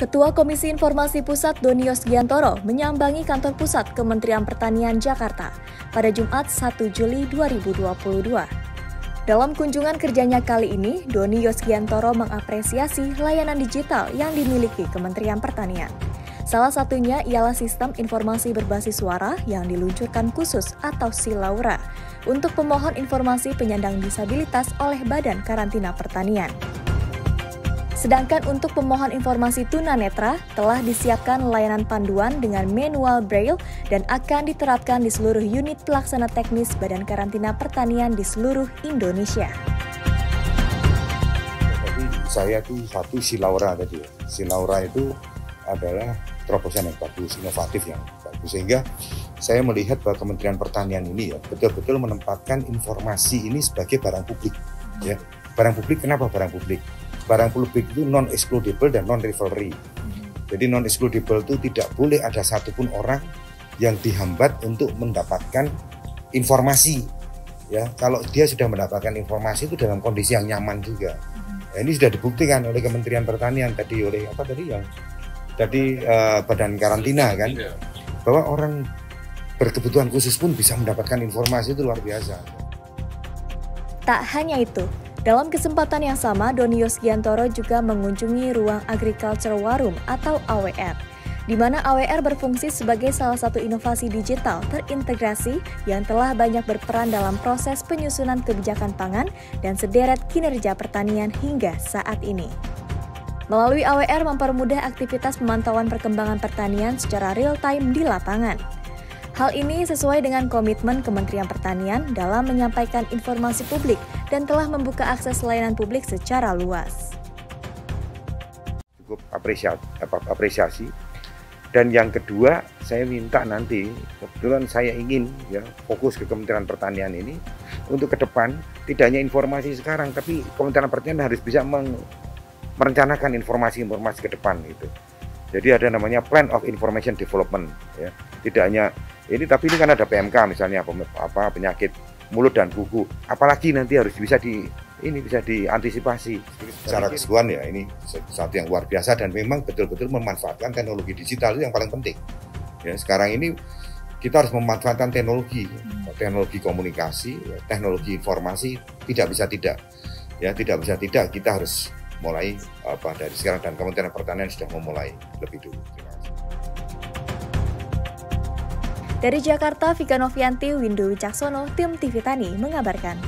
Ketua Komisi Informasi Pusat Doni Yosgiantoro menyambangi kantor pusat Kementerian Pertanian Jakarta pada Jumat 1 Juli 2022. Dalam kunjungan kerjanya kali ini, Doni Yosgiantoro mengapresiasi layanan digital yang dimiliki Kementerian Pertanian. Salah satunya ialah sistem informasi berbasis suara yang diluncurkan khusus atau Silaura untuk pemohon informasi penyandang disabilitas oleh Badan Karantina Pertanian. Sedangkan untuk pemohon informasi tunanetra telah disiapkan layanan panduan dengan manual braille dan akan diterapkan di seluruh unit pelaksana teknis Badan Karantina Pertanian di seluruh Indonesia. Jadi saya tuh satu si Laura tadi. Si Laura itu adalah terobosan yang bagus, inovatif yang bagus. Sehingga saya melihat bahwa Kementerian Pertanian ini ya betul-betul menempatkan informasi ini sebagai barang publik. Ya, barang publik kenapa barang publik? Barang publik itu non excludable dan non rivalry. Jadi non excludable itu tidak boleh ada satupun orang yang dihambat untuk mendapatkan informasi. Ya, kalau dia sudah mendapatkan informasi itu dalam kondisi yang nyaman juga. Ya, ini sudah dibuktikan oleh Kementerian Pertanian tadi oleh apa tadi yang tadi uh, badan karantina kan iya. bahwa orang berkebutuhan khusus pun bisa mendapatkan informasi itu luar biasa. Tak hanya itu, dalam kesempatan yang sama, Doni Yosgiantoro juga mengunjungi ruang Agriculture Warum atau AWR, di mana AWR berfungsi sebagai salah satu inovasi digital terintegrasi yang telah banyak berperan dalam proses penyusunan kebijakan pangan dan sederet kinerja pertanian hingga saat ini. Melalui AWR mempermudah aktivitas pemantauan perkembangan pertanian secara real-time di lapangan. Hal ini sesuai dengan komitmen Kementerian Pertanian dalam menyampaikan informasi publik dan telah membuka akses layanan publik secara luas. Cukup apresiasi, apresiasi. Dan yang kedua, saya minta nanti, kebetulan saya ingin ya fokus ke Kementerian Pertanian ini untuk ke depan tidak hanya informasi sekarang, tapi Kementerian Pertanian harus bisa merencanakan informasi-informasi ke depan itu. Jadi ada namanya Plan of Information Development ya. Tidak hanya ini tapi ini kan ada PMK misalnya apa penyakit mulut dan kuku. Apalagi nanti harus bisa di ini bisa diantisipasi. Secara keseluruhan ya ini sesuatu yang luar biasa dan memang betul-betul memanfaatkan teknologi digital itu yang paling penting. Ya, sekarang ini kita harus memanfaatkan teknologi, teknologi komunikasi, ya, teknologi informasi tidak bisa tidak. Ya, tidak bisa tidak kita harus mulai apa dari sekarang dan Kementerian Pertanian sudah memulai lebih dulu. Dari Jakarta, Vika Novianti, Windu Wicaksono, tim TV Tani mengabarkan.